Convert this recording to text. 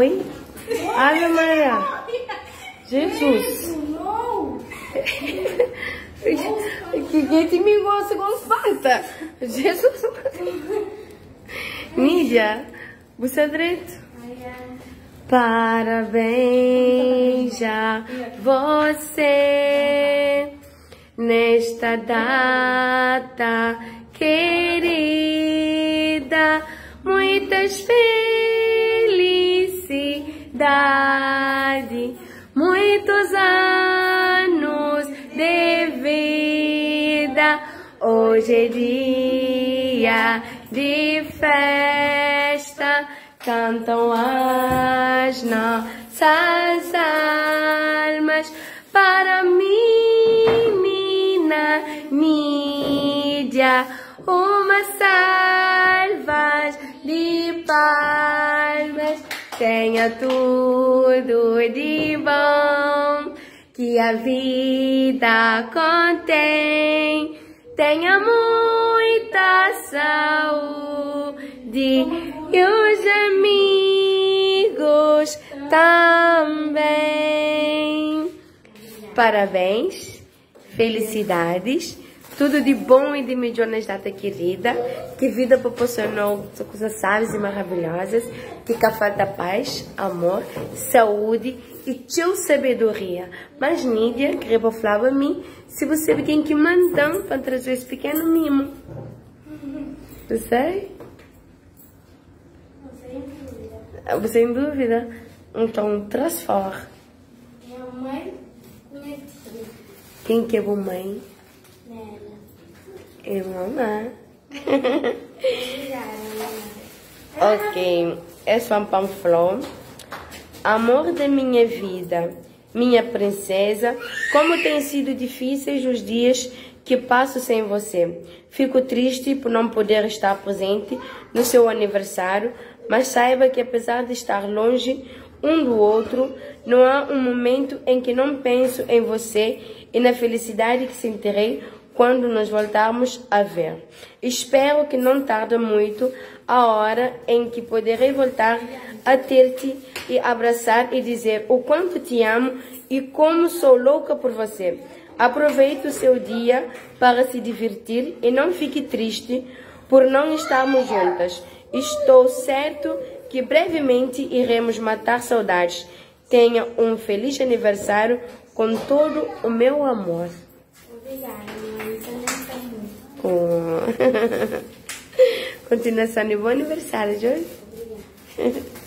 Oi? Ave Maria. Jesus. Que te me gosta com Fanta? Jesus. Nídia, você é direito. Parabéns a você nesta data querida. Muitas felicidades, muitos anos de vida. Hoje é dia de festa, cantam as nossas almas. Para menina Nídia, uma salva de palmas, tenha tudo de bom que a vida contém, tenha muita saúde e os amigos também. Parabéns, felicidades, tudo de bom e de melhor nesta data querida, que vida proporcionou coisas sábias e maravilhosas, que cá falta paz, amor, saúde e teu sabedoria. Mas Nídia, queria falar a mim, se você quem que mandam para trazer esse pequeno mimo. Você? Você em dúvida? Então, traz fora. Minha mãe conheceu Quem que é a mãe? Nela. É mamãe. Obrigada, mamãe. Ok, esse Pampam falou. Amor da minha vida, minha princesa, como têm sido difíceis os dias que passo sem você. Fico triste por não poder estar presente no seu aniversário, mas saiba que apesar de estar longe um do outro, não há um momento em que não penso em você e na felicidade que sentirei quando nos voltarmos a ver. Espero que não tarde muito a hora em que poderei voltar a ter-te e abraçar e dizer o quanto te amo e como sou louca por você. Aproveite o seu dia para se divertir e não fique triste por não estarmos juntas. Estou certo que brevemente iremos matar saudades. Tenha um feliz aniversário com todo o meu amor. Obrigada, mamãe. Você não está Oh. Continuação de bom aniversário, Joyce. Obrigada.